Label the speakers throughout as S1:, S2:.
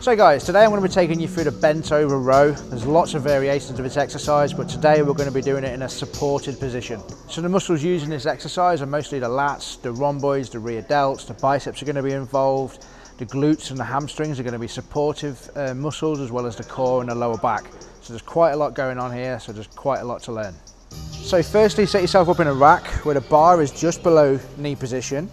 S1: So guys, today I'm going to be taking you through the bent over row. There's lots of variations of this exercise, but today we're going to be doing it in a supported position. So the muscles used in this exercise are mostly the lats, the rhomboids, the rear delts, the biceps are going to be involved, the glutes and the hamstrings are going to be supportive uh, muscles as well as the core and the lower back. So there's quite a lot going on here, so there's quite a lot to learn. So firstly, set yourself up in a rack where the bar is just below knee position.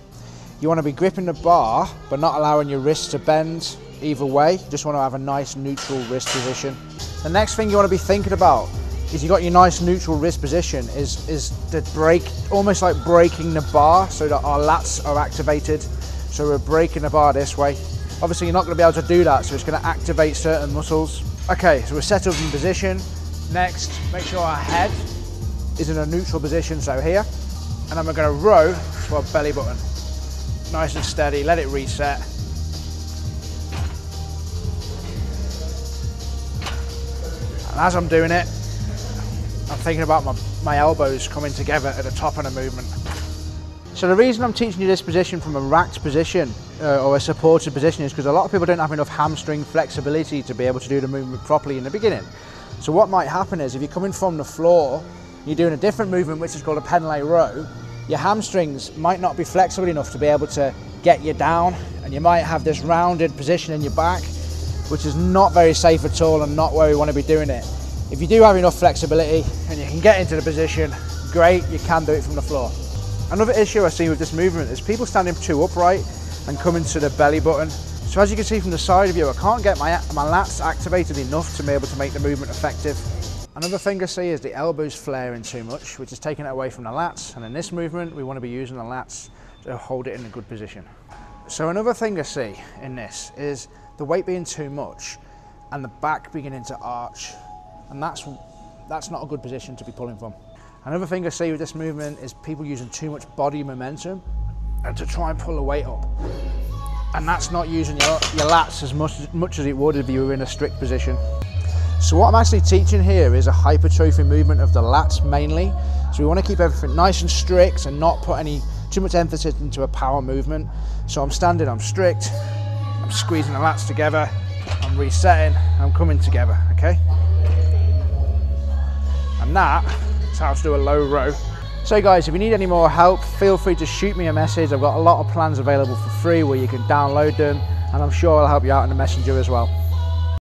S1: You want to be gripping the bar, but not allowing your wrists to bend either way. You just want to have a nice neutral wrist position. The next thing you want to be thinking about is you got your nice neutral wrist position is, is the break, almost like breaking the bar so that our lats are activated. So we're breaking the bar this way. Obviously you're not going to be able to do that, so it's going to activate certain muscles. Okay, so we're settled in position. Next, make sure our head is in a neutral position, so here. And then we're going to row to our belly button. Nice and steady, let it reset. And as I'm doing it, I'm thinking about my, my elbows coming together at the top of the movement. So the reason I'm teaching you this position from a racked position uh, or a supported position is because a lot of people don't have enough hamstring flexibility to be able to do the movement properly in the beginning. So what might happen is if you're coming from the floor, you're doing a different movement which is called a Pendlay row, your hamstrings might not be flexible enough to be able to get you down and you might have this rounded position in your back which is not very safe at all and not where we want to be doing it. If you do have enough flexibility and you can get into the position, great, you can do it from the floor. Another issue I see with this movement is people standing too upright and coming to the belly button. So as you can see from the side of you, I can't get my, my lats activated enough to be able to make the movement effective. Another thing I see is the elbows flaring too much, which is taking it away from the lats. And in this movement, we want to be using the lats to hold it in a good position. So another thing I see in this is the weight being too much and the back beginning to arch. And that's, that's not a good position to be pulling from. Another thing I see with this movement is people using too much body momentum and to try and pull the weight up. And that's not using your, your lats as much, as much as it would if you were in a strict position. So what I'm actually teaching here is a hypertrophy movement of the lats mainly. So we want to keep everything nice and strict and not put any too much emphasis into a power movement. So I'm standing, I'm strict, I'm squeezing the lats together, I'm resetting, I'm coming together, okay? And that is how to do a low row. So guys, if you need any more help, feel free to shoot me a message. I've got a lot of plans available for free where you can download them and I'm sure I'll help you out in the messenger as well.